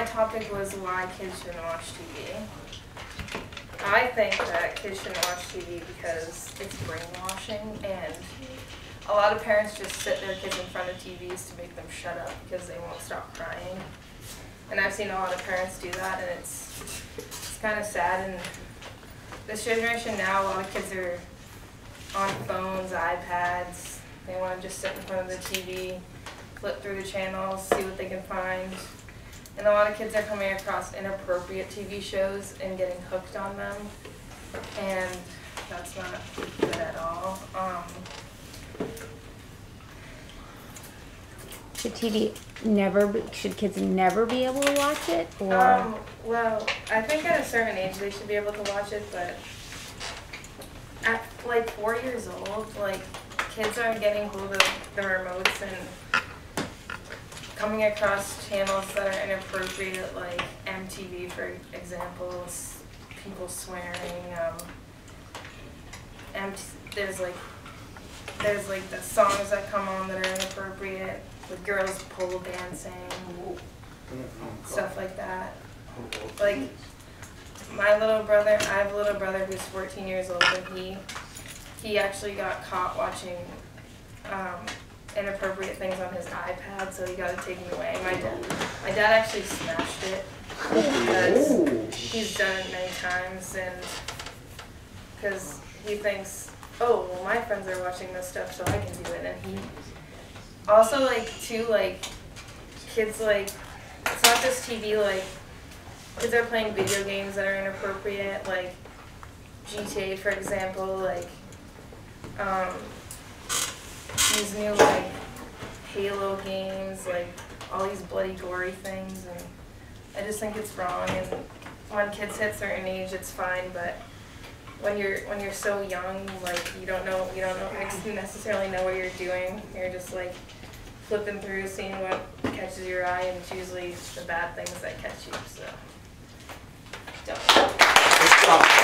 my topic was why kids shouldn't watch TV. I think that kids shouldn't watch TV because it's brainwashing and a lot of parents just sit their kids in front of TVs to make them shut up because they won't stop crying. And I've seen a lot of parents do that and it's, it's kind of sad and this generation now, a lot of kids are on phones, iPads. They want to just sit in front of the TV, flip through the channels, see what they can find. And a lot of kids are coming across inappropriate TV shows and getting hooked on them. And that's not good at all. Um, Should TV never, be- should kids never be able to watch it or? um, well, I think at a certain age they should be able to watch it, but at like four years old, like kids are getting hold of the remotes and coming across channels that are inappropriate, like MTV, for example, people swearing. Um, there's like there's like the songs that come on that are inappropriate with girls pole dancing, stuff like that. Like my little brother, I have a little brother who's 14 years old, and he he actually got caught watching um, inappropriate things on his iPad, so he got it taken away. My dad, my dad actually smashed it. Because he's done it many times, and because he thinks, oh, well, my friends are watching this stuff, so I can do it, and he also like too like kids like it's not just TV like kids are playing video games that are inappropriate like GTA for example like um, these new like Halo games like all these bloody gory things and I just think it's wrong and when kids hit certain age it's fine but when you're when you're so young like you don't know you don't know necessarily know what you're doing. You're just like flipping through seeing what catches your eye and it's usually the bad things that catch you so don't